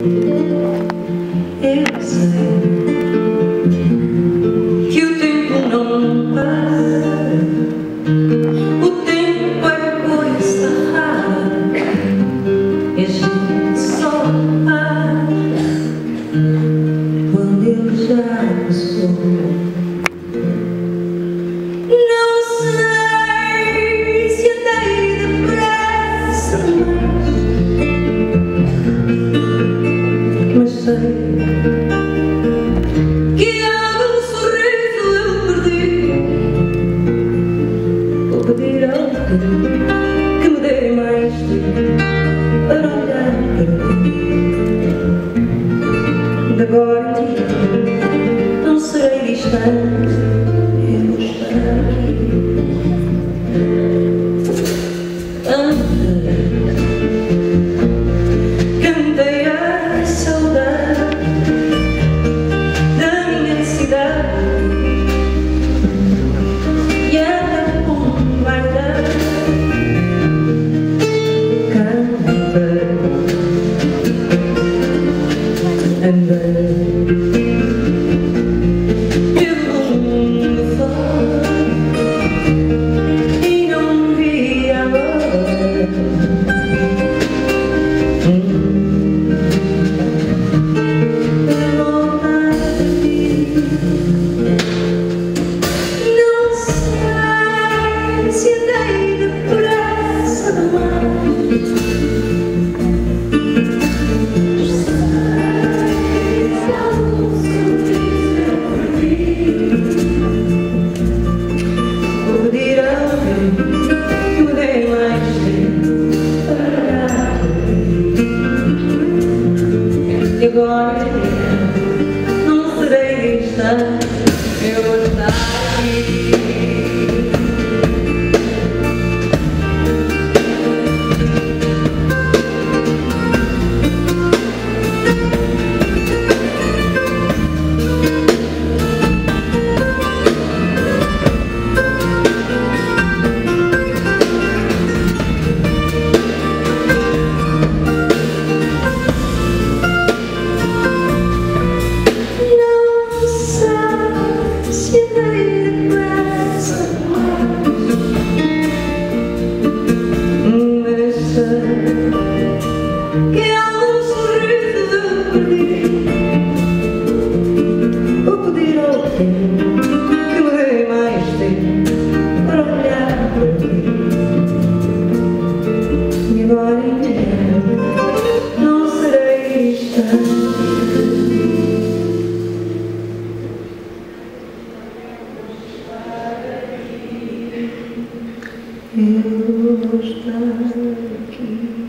Eu sei que o tempo não passa, o tempo é coisa rara e a gente só para quando eu já sou. sei que um sorriso eu perdi. Vou pedir ao bocadinho que me dê mais tempo. and E agora não serei cristã. Eu Eu estou aqui.